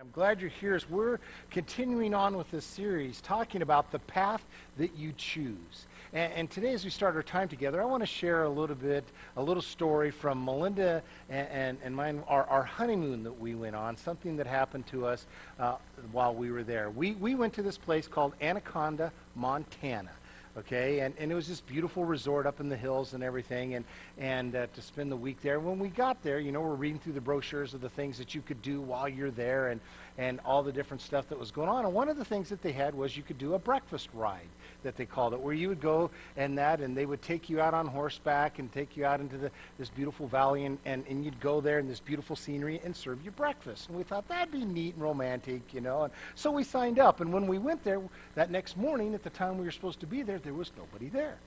I'm glad you're here as we're continuing on with this series talking about the path that you choose. And, and, today, as we start our time together, I want to share a little bit, a little story from Melinda and, and, and mine, our, our, honeymoon that we went on, something that happened to us uh, while we were there. We, we went to this place called Anaconda, Montana okay? And, and it was this beautiful resort up in the hills and everything and and uh, to spend the week there. When we got there you know we're reading through the brochures of the things that you could do while you're there and and all the different stuff that was going on. And one of the things that they had was you could do a breakfast ride that they called it, where you would go and that, and they would take you out on horseback and take you out into the, this beautiful valley, and, and, and you'd go there in this beautiful scenery and serve you breakfast. And we thought that'd be neat and romantic, you know. And so we signed up, and when we went there that next morning, at the time we were supposed to be there, there was nobody there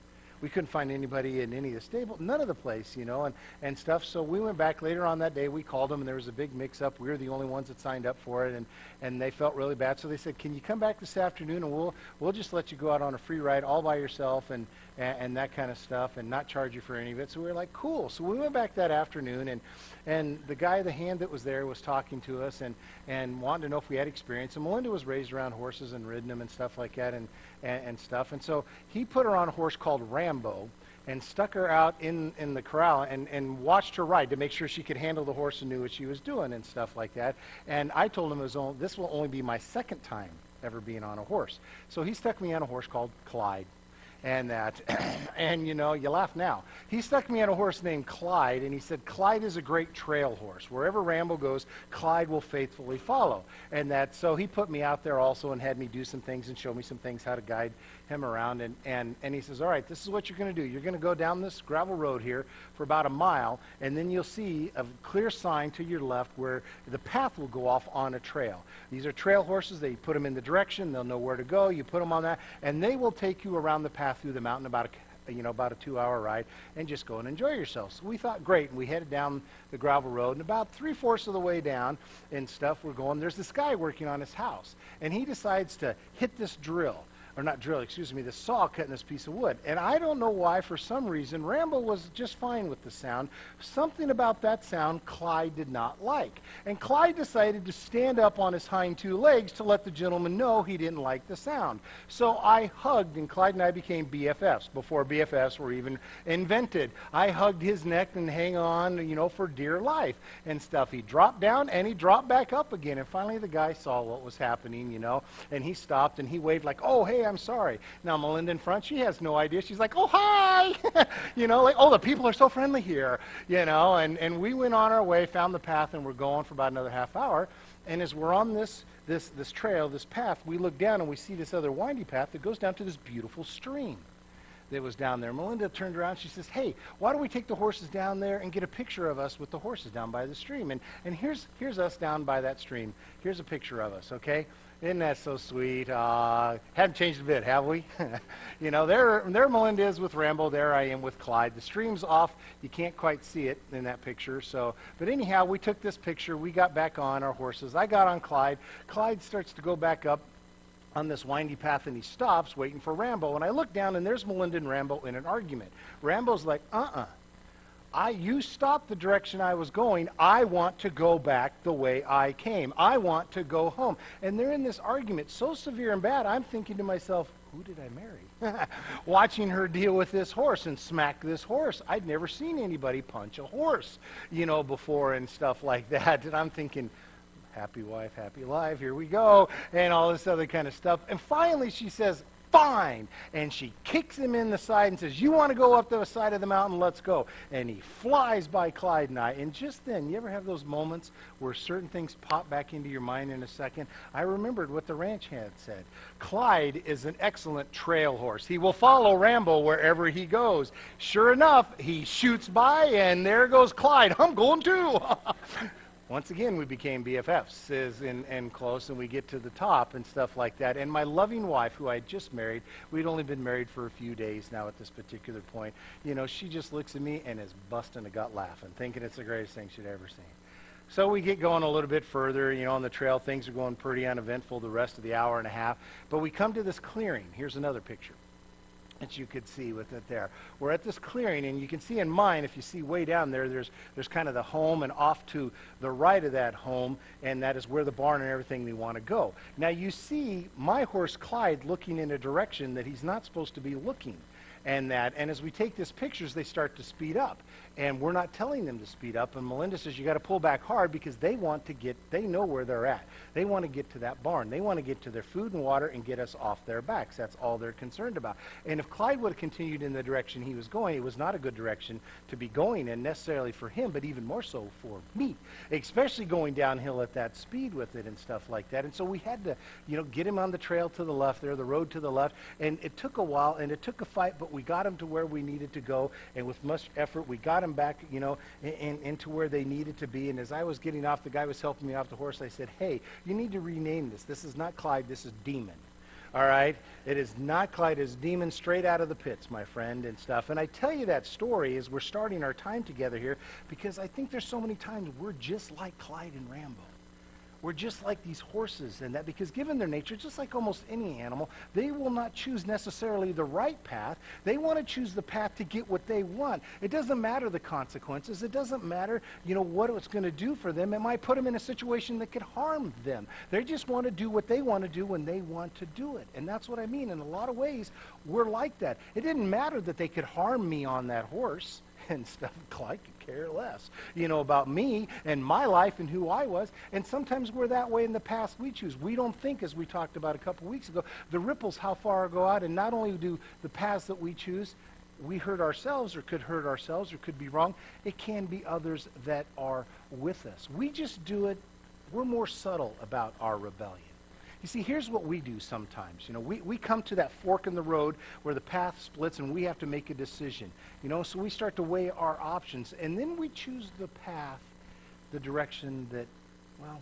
we couldn't find anybody in any of the stable, none of the place, you know, and, and stuff. So we went back later on that day. We called them, and there was a big mix-up. We were the only ones that signed up for it, and, and they felt really bad. So they said, "Can you come back this afternoon, and we'll we'll just let you go out on a free ride all by yourself, and and, and that kind of stuff, and not charge you for any of it." So we were like, "Cool." So we went back that afternoon, and and the guy, the hand that was there, was talking to us and and wanted to know if we had experience. And Melinda was raised around horses and ridden them and stuff like that, and and, and stuff. And so he put her on a horse called Rambo and stuck her out in, in the corral and, and watched her ride to make sure she could handle the horse and knew what she was doing and stuff like that. And I told him was only, this will only be my second time ever being on a horse. So he stuck me on a horse called Clyde and that. and, you know, you laugh now. He stuck me on a horse named Clyde, and he said, Clyde is a great trail horse. Wherever Rambo goes, Clyde will faithfully follow. And that, so he put me out there also and had me do some things and show me some things how to guide him around. And, and, and he says, all right, this is what you're going to do. You're going to go down this gravel road here for about a mile, and then you'll see a clear sign to your left where the path will go off on a trail. These are trail horses. They put them in the direction. They'll know where to go. You put them on that, and they will take you around the path through the mountain about a you know, about a two-hour ride, and just go and enjoy yourself. So we thought, great, and we headed down the gravel road, and about three-fourths of the way down and stuff, we're going, there's this guy working on his house, and he decides to hit this drill or not drill, excuse me, the saw cutting this piece of wood. And I don't know why, for some reason, Rambo was just fine with the sound. Something about that sound Clyde did not like. And Clyde decided to stand up on his hind two legs to let the gentleman know he didn't like the sound. So I hugged, and Clyde and I became BFFs before BFFs were even invented. I hugged his neck and hang on, you know, for dear life and stuff. He dropped down and he dropped back up again. And finally the guy saw what was happening, you know, and he stopped and he waved like, oh, hey, I'm sorry. Now, Melinda in front, she has no idea. She's like, oh, hi. you know, like, oh, the people are so friendly here, you know. And, and we went on our way, found the path, and we're going for about another half hour. And as we're on this, this, this trail, this path, we look down and we see this other windy path that goes down to this beautiful stream that was down there. Melinda turned around. She says, hey, why don't we take the horses down there and get a picture of us with the horses down by the stream? And, and here's, here's us down by that stream. Here's a picture of us, okay? Isn't that so sweet? Uh, haven't changed a bit, have we? you know, there, there Melinda is with Rambo. There I am with Clyde. The stream's off. You can't quite see it in that picture. So, but anyhow, we took this picture. We got back on our horses. I got on Clyde. Clyde starts to go back up on this windy path and he stops waiting for Rambo. And I look down and there's Melinda and Rambo in an argument. Rambo's like, uh-uh. I, you stopped the direction I was going. I want to go back the way I came. I want to go home. And they're in this argument so severe and bad, I'm thinking to myself, who did I marry? Watching her deal with this horse and smack this horse. I'd never seen anybody punch a horse, you know, before and stuff like that. And I'm thinking, happy wife, happy life, here we go, and all this other kind of stuff. And finally she says, fine. And she kicks him in the side and says, you want to go up the side of the mountain? Let's go. And he flies by Clyde and I. And just then, you ever have those moments where certain things pop back into your mind in a second? I remembered what the ranch hand said. Clyde is an excellent trail horse. He will follow Rambo wherever he goes. Sure enough, he shoots by, and there goes Clyde. I'm going too. once again, we became BFFs is in, and close, and we get to the top and stuff like that. And my loving wife, who I just married, we'd only been married for a few days now at this particular point, you know, she just looks at me and is busting a gut laughing, thinking it's the greatest thing she'd ever seen. So we get going a little bit further, you know, on the trail. Things are going pretty uneventful the rest of the hour and a half. But we come to this clearing. Here's another picture. That you could see with it there. We're at this clearing, and you can see in mine, if you see way down there, there's, there's kind of the home, and off to the right of that home, and that is where the barn and everything they want to go. Now, you see my horse Clyde looking in a direction that he's not supposed to be looking and that. And as we take these pictures, they start to speed up. And we're not telling them to speed up. And Melinda says, you got to pull back hard because they want to get, they know where they're at. They want to get to that barn. They want to get to their food and water and get us off their backs. That's all they're concerned about. And if Clyde would have continued in the direction he was going, it was not a good direction to be going in necessarily for him, but even more so for me, especially going downhill at that speed with it and stuff like that. And so we had to, you know, get him on the trail to the left there, the road to the left. And it took a while and it took a fight, but we got him to where we needed to go. And with much effort, we got him back, you know, in, in, into where they needed to be. And as I was getting off, the guy was helping me off the horse. I said, hey, you need to rename this. This is not Clyde, this is Demon. All right? It is not Clyde, it's Demon straight out of the pits, my friend, and stuff. And I tell you that story as we're starting our time together here because I think there's so many times we're just like Clyde and Rambo we're just like these horses and that because given their nature just like almost any animal they will not choose necessarily the right path. They want to choose the path to get what they want. It doesn't matter the consequences. It doesn't matter you know what it's going to do for them. It might put them in a situation that could harm them. They just want to do what they want to do when they want to do it. And that's what i mean. In a lot of ways we're like that. It didn't matter that they could harm me on that horse and stuff. Could care less, you know, about me and my life and who I was. And sometimes we're that way in the past we choose. We don't think, as we talked about a couple weeks ago, the ripples how far go out. And not only do the paths that we choose, we hurt ourselves or could hurt ourselves or could be wrong, it can be others that are with us. We just do it, we're more subtle about our rebellion. You see, here's what we do sometimes. You know, we, we come to that fork in the road where the path splits and we have to make a decision. You know, so we start to weigh our options and then we choose the path, the direction that, well,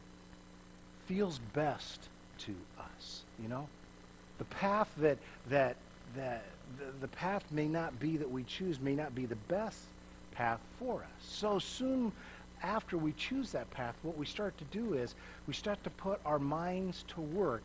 feels best to us, you know? The path that that that the, the path may not be that we choose may not be the best path for us. So soon after we choose that path, what we start to do is we start to put our minds to work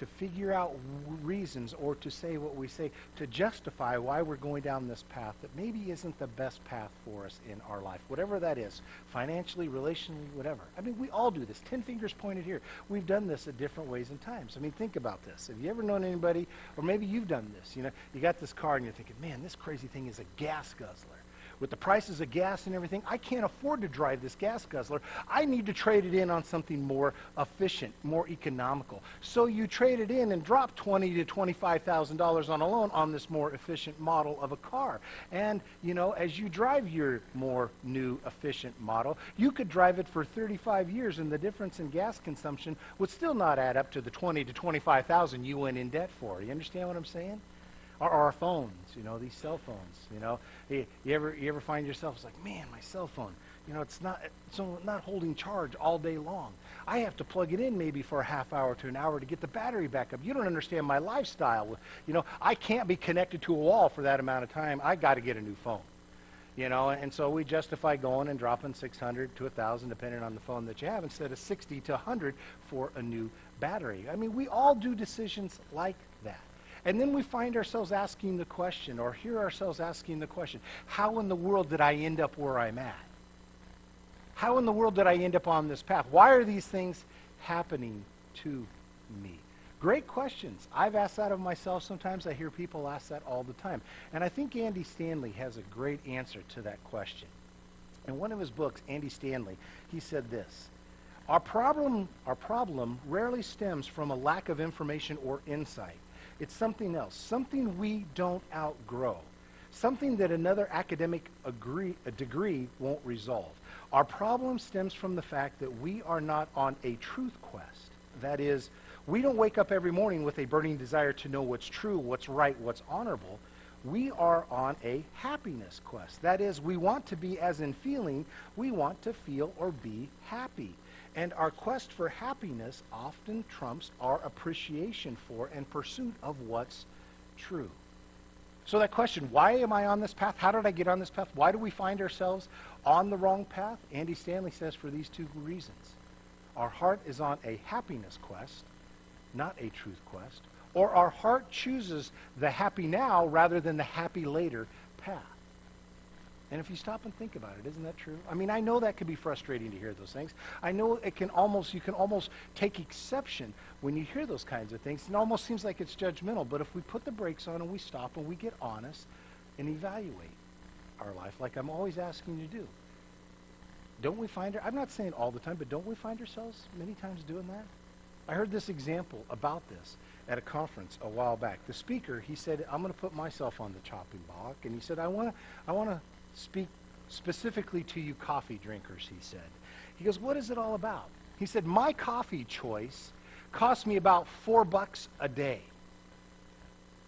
to figure out reasons or to say what we say to justify why we're going down this path that maybe isn't the best path for us in our life, whatever that is, financially, relationally, whatever. I mean, we all do this. Ten fingers pointed here. We've done this at different ways and times. I mean, think about this. Have you ever known anybody, or maybe you've done this? You know, you got this car and you're thinking, man, this crazy thing is a gas guzzler with the prices of gas and everything, I can't afford to drive this gas guzzler. I need to trade it in on something more efficient, more economical. So you trade it in and drop twenty to twenty-five thousand dollars on a loan on this more efficient model of a car. And you know, as you drive your more new efficient model, you could drive it for 35 years, and the difference in gas consumption would still not add up to the twenty to twenty-five thousand you went in debt for. You understand what I'm saying? Or our phones, you know, these cell phones, you know. You, you ever you ever find yourself it's like, man, my cell phone, you know, it's not it's not holding charge all day long. I have to plug it in maybe for a half hour to an hour to get the battery back up. You don't understand my lifestyle. You know, I can't be connected to a wall for that amount of time. I got to get a new phone. You know, and so we justify going and dropping 600 to 1,000, depending on the phone that you have, instead of 60 to 100 for a new battery. I mean, we all do decisions like that. And then we find ourselves asking the question, or hear ourselves asking the question, how in the world did I end up where I'm at? How in the world did I end up on this path? Why are these things happening to me? Great questions. I've asked that of myself sometimes. I hear people ask that all the time. And I think Andy Stanley has a great answer to that question. In one of his books, Andy Stanley, he said this. Our problem, our problem rarely stems from a lack of information or insight. It's something else, something we don't outgrow, something that another academic agree, degree won't resolve. Our problem stems from the fact that we are not on a truth quest. That is, we don't wake up every morning with a burning desire to know what's true, what's right, what's honorable. We are on a happiness quest. That is, we want to be, as in feeling, we want to feel or be happy. And our quest for happiness often trumps our appreciation for and pursuit of what's true. So that question, why am I on this path? How did I get on this path? Why do we find ourselves on the wrong path? Andy Stanley says for these two reasons. Our heart is on a happiness quest, not a truth quest. or our heart chooses the happy now rather than the happy later path. And if you stop and think about it, isn't that true? I mean, I know that can be frustrating to hear those things. I know it can almost, you can almost take exception when you hear those kinds of things. It almost seems like it's judgmental. But if we put the brakes on and we stop and we get honest and evaluate our life, like I'm always asking you to do, don't we find, I'm not saying all the time, but don't we find ourselves many times doing that? I heard this example about this at a conference a while back. The speaker, he said, I'm going to put myself on the chopping block. And he said, I want to I want to speak specifically to you coffee drinkers, he said. He goes, what is it all about? He said, my coffee choice costs me about four bucks a day.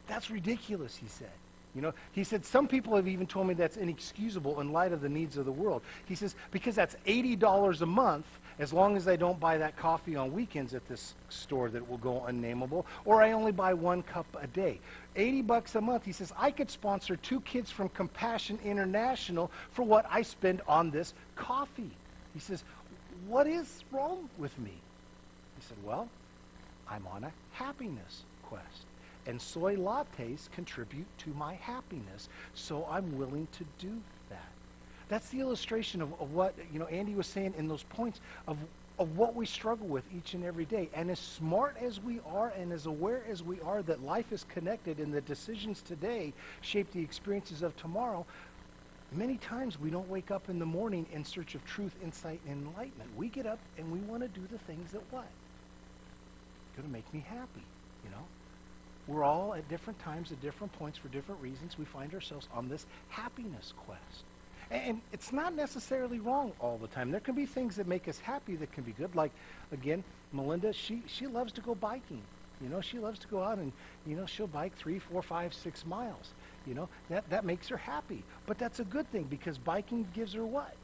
That's ridiculous, he said. You know, he said, some people have even told me that's inexcusable in light of the needs of the world. He says, because that's $80 a month as long as I don't buy that coffee on weekends at this store that will go unnameable, or I only buy one cup a day. 80 bucks a month. He says, I could sponsor two kids from Compassion International for what I spend on this coffee. He says, what is wrong with me? He said, well, I'm on a happiness quest. And soy lattes contribute to my happiness, so I'm willing to do that. That's the illustration of, of what you know Andy was saying in those points of, of what we struggle with each and every day. And as smart as we are and as aware as we are that life is connected and the decisions today shape the experiences of tomorrow, many times we don't wake up in the morning in search of truth, insight, and enlightenment. We get up and we want to do the things that what? Going to make me happy, you know? We're all at different times, at different points, for different reasons, we find ourselves on this happiness quest. And it's not necessarily wrong all the time. There can be things that make us happy that can be good. Like, again, Melinda, she, she loves to go biking. You know, she loves to go out and, you know, she'll bike three, four, five, six miles. You know, that, that makes her happy. But that's a good thing because biking gives her what?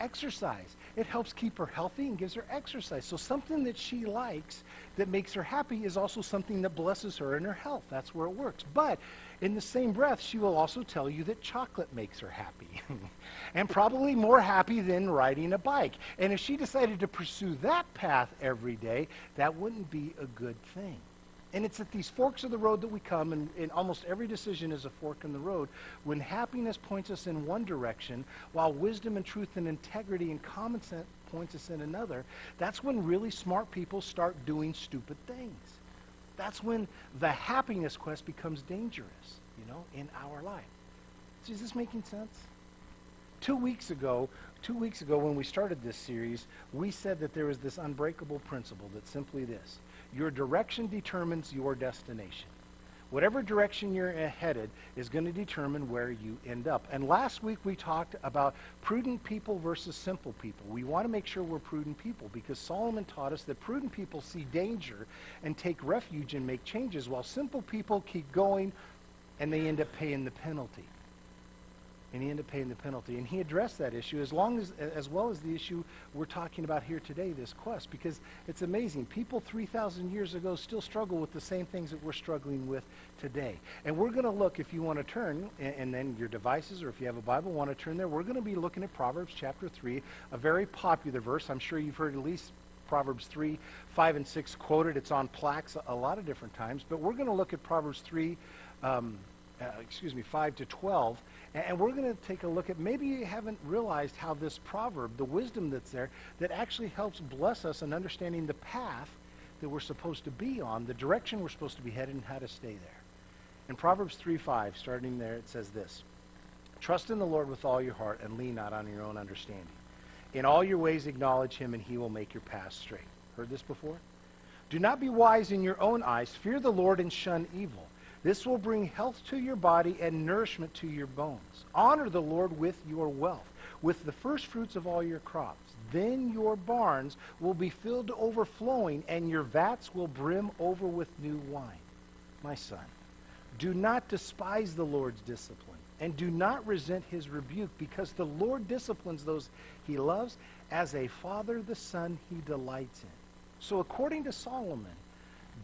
Exercise. It helps keep her healthy and gives her exercise. So something that she likes that makes her happy is also something that blesses her in her health. That's where it works. But in the same breath, she will also tell you that chocolate makes her happy. and probably more happy than riding a bike. And if she decided to pursue that path every day, that wouldn't be a good thing. And it's at these forks of the road that we come, and, and, almost every decision is a fork in the road, when happiness points us in one direction, while wisdom and truth and integrity and common sense points us in another, that's when really smart people start doing stupid things. That's when the happiness quest becomes dangerous, you know, in our life. Is this making sense? Two weeks ago, two weeks ago when we started this series, we said that there was this unbreakable principle that's simply this. Your direction determines your destination. Whatever direction you're headed is going to determine where you end up. And last week we talked about prudent people versus simple people. We want to make sure we're prudent people because Solomon taught us that prudent people see danger and take refuge and make changes while simple people keep going and they end up paying the penalty and he ended up paying the penalty. And he addressed that issue as long as as well as the issue we're talking about here today, this quest, because it's amazing. People 3,000 years ago still struggle with the same things that we're struggling with today. And we're going to look, if you want to turn, and, and then your devices, or if you have a Bible, want to turn there, we're going to be looking at Proverbs chapter 3, a very popular verse. I'm sure you've heard at least Proverbs 3, 5, and 6 quoted. It's on plaques a, a lot of different times. But we're going to look at Proverbs 3, um, uh, excuse me, 5 to 12 and we're going to take a look at maybe you haven't realized how this proverb, the wisdom that's there, that actually helps bless us in understanding the path that we're supposed to be on, the direction we're supposed to be headed, and how to stay there. In Proverbs 3:5, starting there, it says this Trust in the Lord with all your heart and lean not on your own understanding. In all your ways acknowledge him, and he will make your path straight. Heard this before? Do not be wise in your own eyes. Fear the Lord and shun evil. This will bring health to your body and nourishment to your bones. Honor the Lord with your wealth, with the first fruits of all your crops. Then your barns will be filled to overflowing, and your vats will brim over with new wine. My son, do not despise the Lord's discipline, and do not resent his rebuke, because the Lord disciplines those he loves, as a father the son he delights in. So according to Solomon,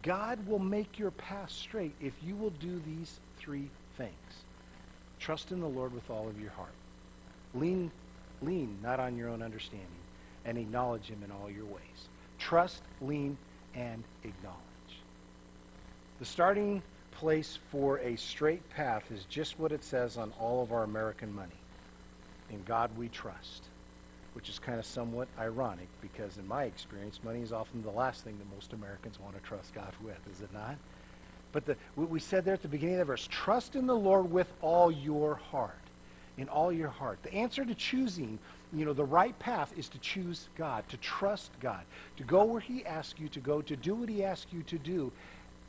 God will make your path straight if you will do these three things. Trust in the Lord with all of your heart. Lean, lean not on your own understanding, and acknowledge him in all your ways. Trust, lean, and acknowledge. The starting place for a straight path is just what it says on all of our American money. In God we trust, which is kind of somewhat ironic because, in my experience, money is often the last thing that most Americans want to trust God with, is it not? But the, we said there at the beginning of the verse, trust in the Lord with all your heart. In all your heart. The answer to choosing, you know, the right path is to choose God, to trust God, to go where he asks you to go, to do what he asks you to do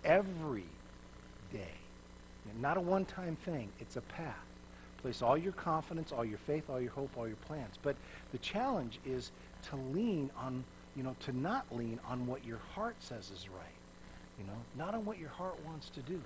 every day. Not a one-time thing. It's a path. Place all your confidence, all your faith, all your hope, all your plans. But the challenge is to lean on, you know, to not lean on what your heart says is right. You know, not on what your heart wants to do.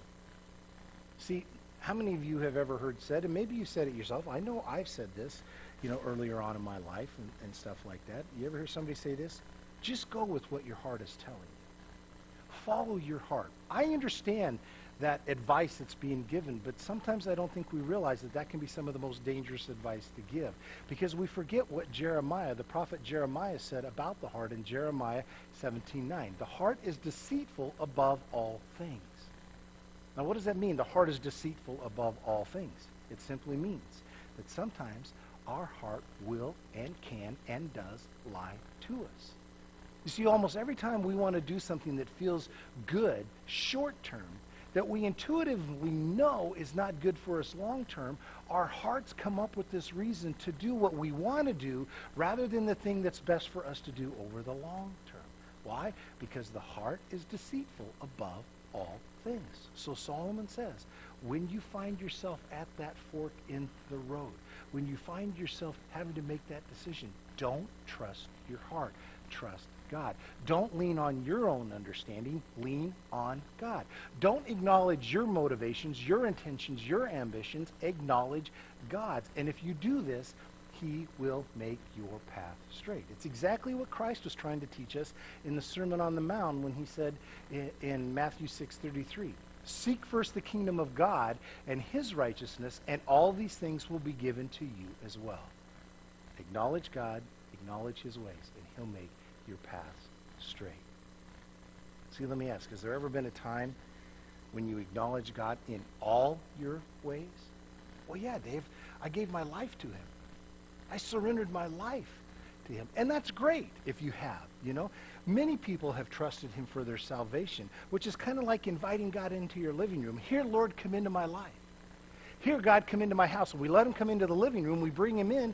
See, how many of you have ever heard said, and maybe you said it yourself, I know I've said this, you know, earlier on in my life and, and stuff like that. You ever hear somebody say this? Just go with what your heart is telling you. Follow your heart. I understand that advice that's being given, but sometimes I don't think we realize that that can be some of the most dangerous advice to give because we forget what Jeremiah, the prophet Jeremiah said about the heart in Jeremiah 17:9. The heart is deceitful above all things. Now what does that mean? The heart is deceitful above all things. It simply means that sometimes our heart will and can and does lie to us. You see, almost every time we want to do something that feels good short term, that we intuitively know is not good for us long term, our hearts come up with this reason to do what we want to do rather than the thing that's best for us to do over the long term. Why? Because the heart is deceitful above all things. So Solomon says, when you find yourself at that fork in the road, when you find yourself having to make that decision, don't trust your heart. Trust God. Don't lean on your own understanding. Lean on God. Don't acknowledge your motivations, your intentions, your ambitions. Acknowledge God's. And if you do this, he will make your path straight. It's exactly what Christ was trying to teach us in the Sermon on the Mount when he said in, Matthew 6:33, "Seek first the kingdom of God and his righteousness, and all these things will be given to you as well." Acknowledge God, acknowledge his ways, and he'll make your path straight. See, let me ask, has there ever been a time when you acknowledge God in all your ways? Well, yeah, Dave, I gave my life to him. I surrendered my life to him. And that's great if you have, you know. Many people have trusted him for their salvation, which is kind of like inviting God into your living room. Here, Lord, come into my life. Here, God, come into my house. We let him come into the living room. We bring him in.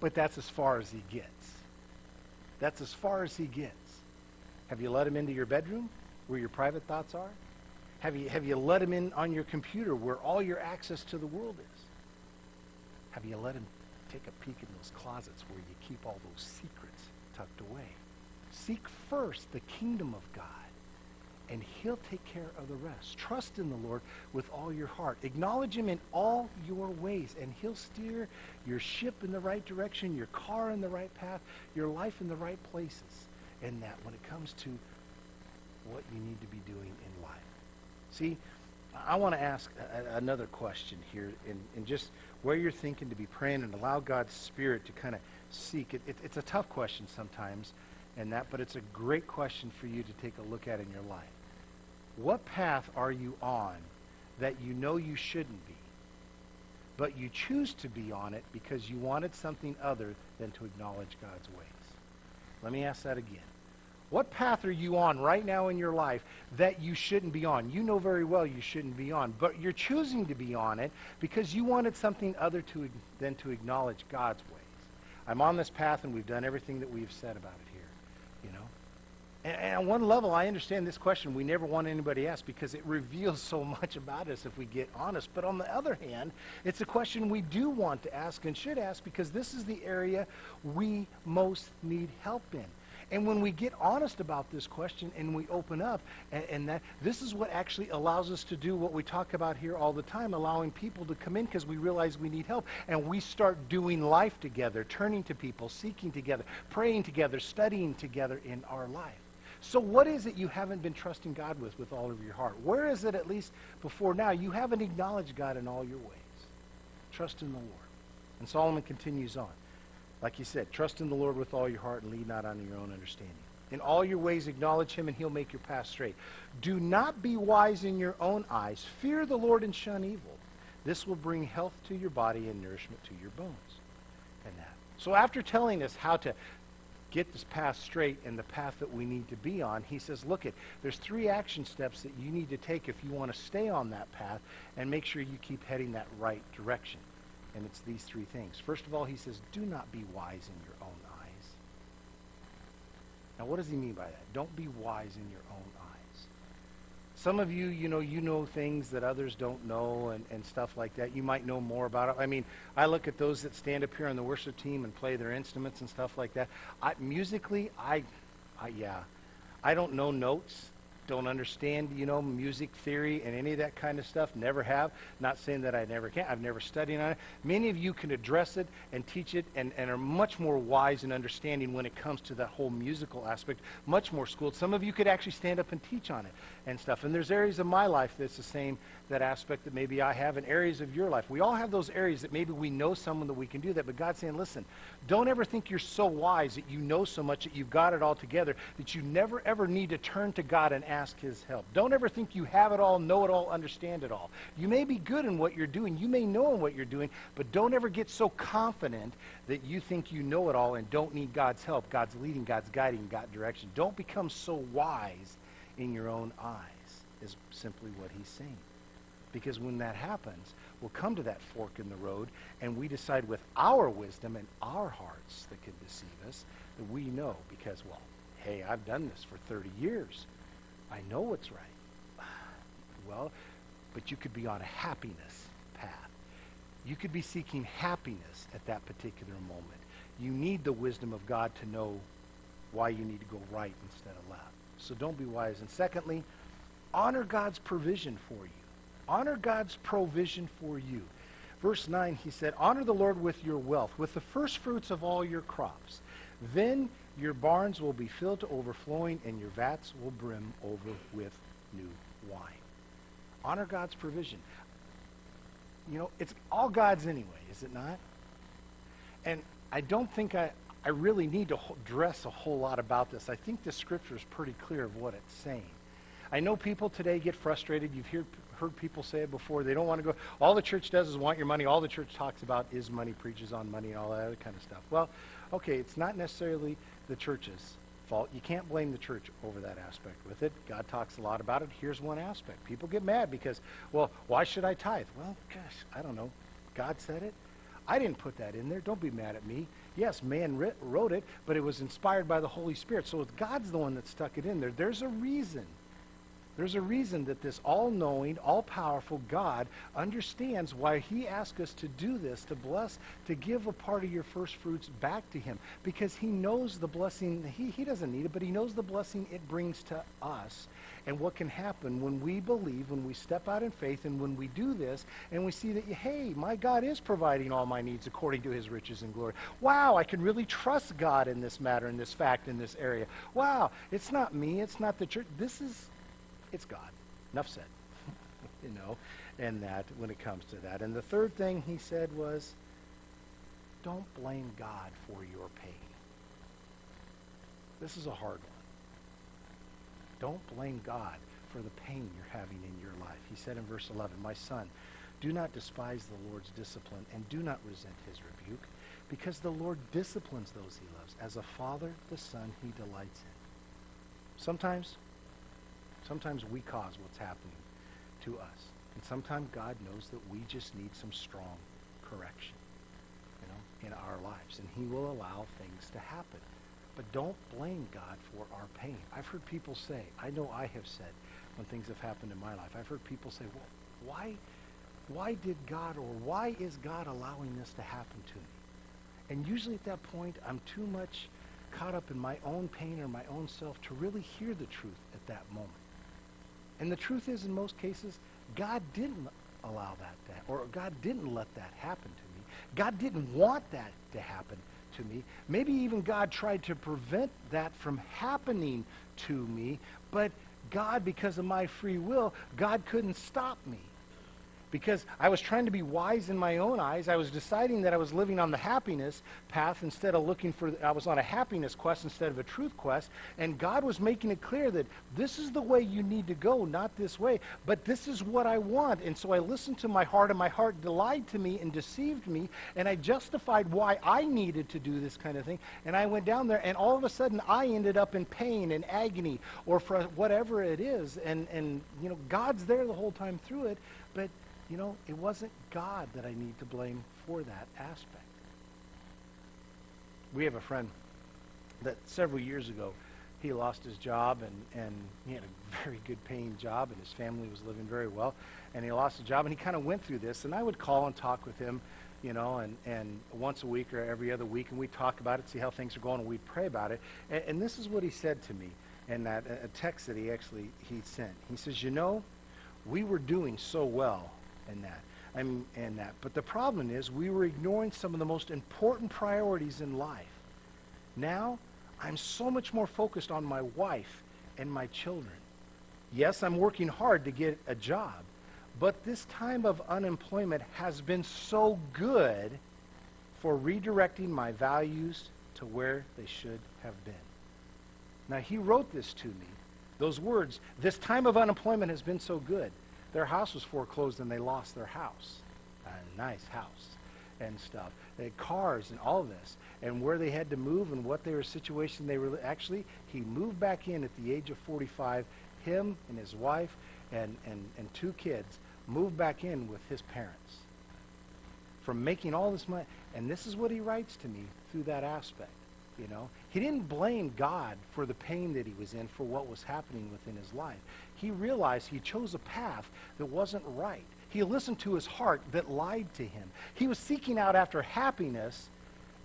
But that's as far as he gets. That's as far as he gets. Have you let him into your bedroom where your private thoughts are? Have you, have you let him in on your computer where all your access to the world is? Have you let him take a peek in those closets where you keep all those secrets tucked away? Seek first the kingdom of God and he'll take care of the rest. Trust in the Lord with all your heart. Acknowledge him in all your ways, and he'll steer your ship in the right direction, your car in the right path, your life in the right places. And that when it comes to what you need to be doing in life. See, I want to ask a, another question here, and, just where you're thinking to be praying and allow God's Spirit to kind of seek. It, it, it's a tough question sometimes, and that, but it's a great question for you to take a look at in your life. What path are you on that you know you shouldn't be, but you choose to be on it because you wanted something other than to acknowledge God's ways? Let me ask that again. What path are you on right now in your life that you shouldn't be on? You know very well you shouldn't be on, but you're choosing to be on it because you wanted something other to, than to acknowledge God's ways. I'm on this path and we've done everything that we've said about it. And, and on one level, I understand this question we never want anybody ask because it reveals so much about us if we get honest. But on the other hand, it's a question we do want to ask and should ask because this is the area we most need help in. And when we get honest about this question and we open up, and, and, that this is what actually allows us to do what we talk about here all the time, allowing people to come in because we realize we need help. And we start doing life together, turning to people, seeking together, praying together, studying together in our life. So what is it you haven't been trusting God with with all of your heart? Where is it, at least before now, you haven't acknowledged God in all your ways? Trust in the Lord. And Solomon continues on. Like he said, trust in the Lord with all your heart and lead not on your own understanding. In all your ways acknowledge him, and he'll make your path straight. Do not be wise in your own eyes. Fear the Lord and shun evil. This will bring health to your body and nourishment to your bones. And that. So after telling us how to get this path straight and the path that we need to be on, he says, look at there's three action steps that you need to take if you want to stay on that path and make sure you keep heading that right direction. And it's these three things. First of all, he says, do not be wise in your own eyes. Now, what does he mean by that? Don't be wise in your own some of you, you know, you know things that others don't know and, and stuff like that. You might know more about it. I mean, I look at those that stand up here on the worship team and play their instruments and stuff like that. I, musically, I, I, yeah, I don't know notes don't understand, you know, music theory and any of that kind of stuff. Never have. Not saying that I never can. I've never studied on it. Many of you can address it and teach it and, and are much more wise and understanding when it comes to that whole musical aspect, much more schooled. Some of you could actually stand up and teach on it and stuff. And there's areas of my life that's the same, that aspect that maybe I have in areas of your life. We all have those areas that maybe we know someone that we can do that. But God's saying, listen, don't ever think you're so wise that you know so much that you've got it all together that you never ever need to turn to God and ask his help. Don't ever think you have it all, know it all, understand it all. You may be good in what you're doing. You may know in what you're doing, but don't ever get so confident that you think you know it all and don't need God's help. God's leading, God's guiding, God's direction. Don't become so wise in your own eyes, is simply what he's saying. Because when that happens, we'll come to that fork in the road and we decide with our wisdom and our hearts that could deceive us that we know because, well, hey, I've done this for 30 years. I know what's right. Well, but you could be on a happiness path. You could be seeking happiness at that particular moment. You need the wisdom of God to know why you need to go right instead of left. So don't be wise. And secondly, honor God's provision for you. Honor God's provision for you. Verse 9, he said, Honor the Lord with your wealth, with the first fruits of all your crops. Then your barns will be filled to overflowing, and your vats will brim over with new wine. Honor God's provision. You know, it's all God's anyway, is it not? And I don't think I, I really need to dress a whole lot about this. I think the scripture is pretty clear of what it's saying. I know people today get frustrated. You've heard, heard people say it before. They don't want to go. All the church does is want your money. All the church talks about is money, preaches on money, all that other kind of stuff. Well, okay, it's not necessarily the church's fault. You can't blame the church over that aspect with it. God talks a lot about it. Here's one aspect. People get mad because, well, why should I tithe? Well, gosh, I don't know. God said it. I didn't put that in there. Don't be mad at me. Yes, man wrote it, but it was inspired by the Holy Spirit. So God's the one that stuck it in there. There's a reason there's a reason that this all knowing, all powerful God understands why he asked us to do this, to bless, to give a part of your first fruits back to him. Because he knows the blessing, he, he doesn't need it, but he knows the blessing it brings to us and what can happen when we believe, when we step out in faith, and when we do this, and we see that, hey, my God is providing all my needs according to his riches and glory. Wow, I can really trust God in this matter, in this fact, in this area. Wow, it's not me, it's not the church. This is it's God. Enough said. you know, and that when it comes to that. And the third thing he said was, don't blame God for your pain. This is a hard one. Don't blame God for the pain you're having in your life. He said in verse 11, My son, do not despise the Lord's discipline and do not resent his rebuke, because the Lord disciplines those he loves. As a father, the son he delights in. Sometimes Sometimes we cause what's happening to us. And sometimes God knows that we just need some strong correction, you know, in our lives. And he will allow things to happen. But don't blame God for our pain. I've heard people say, I know I have said when things have happened in my life, I've heard people say, well, why, why did God or why is God allowing this to happen to me? And usually at that point, I'm too much caught up in my own pain or my own self to really hear the truth at that moment. And the truth is, in most cases, God didn't allow that to, or God didn't let that happen to me. God didn't want that to happen to me. Maybe even God tried to prevent that from happening to me, but God, because of my free will, God couldn't stop me. Because I was trying to be wise in my own eyes. I was deciding that I was living on the happiness path instead of looking for, I was on a happiness quest instead of a truth quest. And God was making it clear that this is the way you need to go, not this way, but this is what I want. And so I listened to my heart, and my heart lied to me and deceived me, and I justified why I needed to do this kind of thing. And I went down there, and all of a sudden I ended up in pain and agony or whatever it is. And, and you know, God's there the whole time through it, but you know, it wasn't God that I need to blame for that aspect. We have a friend that several years ago, he lost his job and, and he had a very good paying job and his family was living very well. And he lost his job and he kind of went through this. And I would call and talk with him, you know, and, and once a week or every other week and we'd talk about it, see how things are going, and we'd pray about it. And, and this is what he said to me in that a text that he actually he sent. He says, you know, we were doing so well in that. I'm in that. But the problem is we were ignoring some of the most important priorities in life. Now, I'm so much more focused on my wife and my children. Yes, I'm working hard to get a job, but this time of unemployment has been so good for redirecting my values to where they should have been. Now, he wrote this to me. Those words, this time of unemployment has been so good. Their house was foreclosed and they lost their house. A nice house and stuff. They had cars and all this. And where they had to move and what their situation they were actually he moved back in at the age of 45 him and his wife and, and, and two kids moved back in with his parents from making all this money and this is what he writes to me through that aspect you know he didn't blame god for the pain that he was in for what was happening within his life he realized he chose a path that wasn't right. He listened to his heart that lied to him. He was seeking out after happiness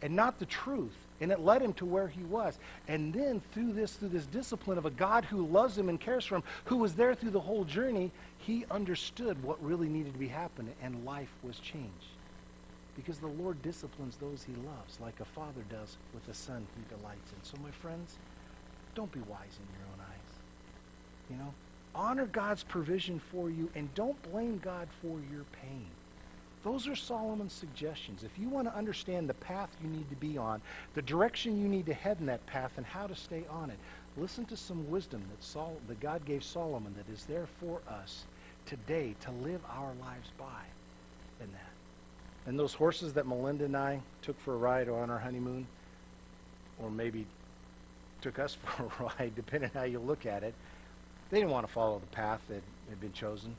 and not the truth. And it led him to where he was. And then through this, through this discipline of a God who loves him and cares for him, who was there through the whole journey, he understood what really needed to be happening, and life was changed. Because the Lord disciplines those he loves, like a father does with a son he delights in. So, my friends, don't be wise in your own eyes. You know, honor God's provision for you and don't blame God for your pain. Those are Solomon's suggestions. If you want to understand the path you need to be on, the direction you need to head in that path, and how to stay on it, listen to some wisdom that, Sol- that God gave Solomon that is there for us today to live our lives by in that. And those horses that Melinda and I took for a ride on our honeymoon, or maybe took us for a ride, depending on how you look at it, they didn't want to follow the path that had been chosen.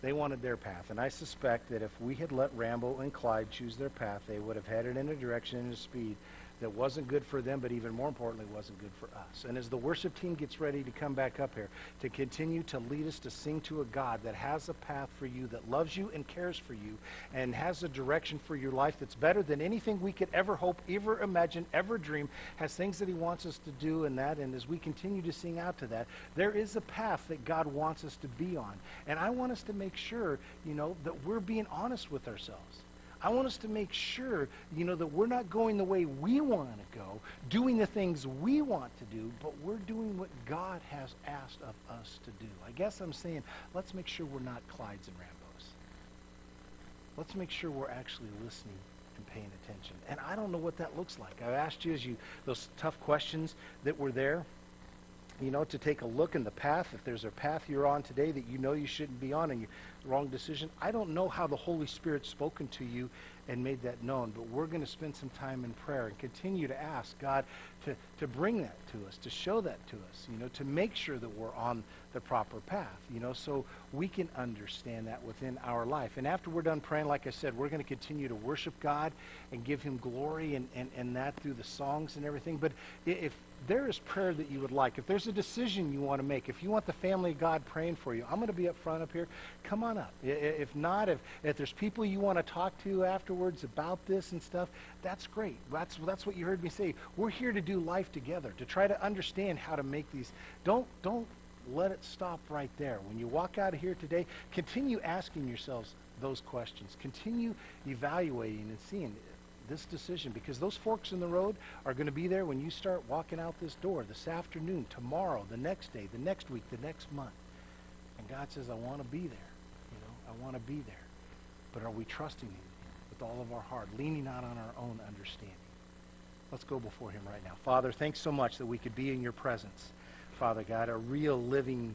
They wanted their path. And I suspect that if we had let Rambo and Clyde choose their path, they would have headed in a direction and a speed that wasn't good for them, but even more importantly, wasn't good for us. And as the worship team gets ready to come back up here to continue to lead us to sing to a God that has a path for you, that loves you and cares for you, and has a direction for your life that's better than anything we could ever hope, ever imagine, ever dream, has things that he wants us to do and that, and as we continue to sing out to that, there is a path that God wants us to be on. And I want us to make sure, you know, that we're being honest with ourselves. I want us to make sure, you know, that we're not going the way we want to go, doing the things we want to do, but we're doing what God has asked of us to do. I guess I'm saying, let's make sure we're not Clydes and Rambos. Let's make sure we're actually listening and paying attention. And I don't know what that looks like. I've asked you as you those tough questions that were there you know, to take a look in the path. If there's a path you're on today that you know you shouldn't be on and you wrong decision, I don't know how the Holy Spirit's spoken to you and made that known, but we're going to spend some time in prayer and continue to ask God to, to bring that to us, to show that to us, you know, to make sure that we're on the proper path, you know, so we can understand that within our life. And after we're done praying, like I said, we're going to continue to worship God and give him glory and, and, and that through the songs and everything. But if there is prayer that you would like, if there's a decision you want to make, if you want the family of God praying for you, I'm going to be up front up here. Come on up. If not, if, if there's people you want to talk to afterwards about this and stuff, that's great. That's, that's what you heard me say. We're here to do life together, to try to understand how to make these. Don't, don't let it stop right there. When you walk out of here today, continue asking yourselves those questions. Continue evaluating and seeing this decision because those forks in the road are going to be there when you start walking out this door this afternoon, tomorrow, the next day, the next week, the next month. And God says, I want to be there. You know, I want to be there. But are we trusting him with all of our heart, leaning not on our own understanding? Let's go before him right now. Father, thanks so much that we could be in your presence. Father God, a real living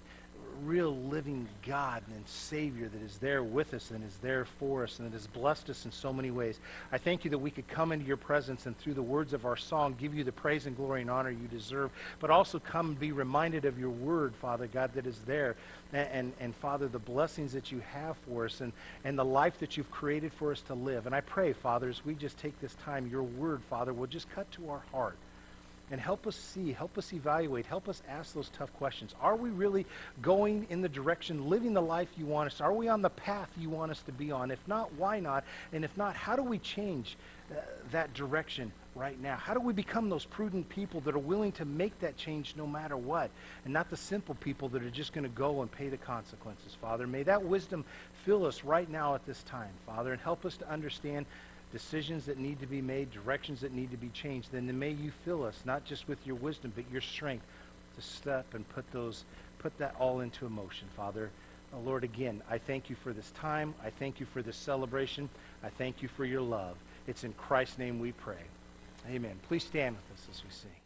real living God and Savior that is there with us and is there for us and that has blessed us in so many ways. I thank you that we could come into your presence and through the words of our song give you the praise and glory and honor you deserve, but also come and be reminded of your word, Father God, that is there. And, and, and Father, the blessings that you have for us and, and the life that you've created for us to live. And I pray, Father, as we just take this time, your word, Father, will just cut to our heart and help us see, help us evaluate, help us ask those tough questions. Are we really going in the direction, living the life you want us? Are we on the path you want us to be on? If not, why not? And if not, how do we change uh, that direction right now? How do we become those prudent people that are willing to make that change no matter what? And not the simple people that are just going to go and pay the consequences, Father. May that wisdom fill us right now at this time, Father, and help us to understand decisions that need to be made, directions that need to be changed, then may you fill us not just with your wisdom, but your strength to step and put those, put that all into emotion, Father. Oh, Lord, again, I thank you for this time. I thank you for this celebration. I thank you for your love. It's in Christ's name we pray. Amen. Please stand with us as we sing.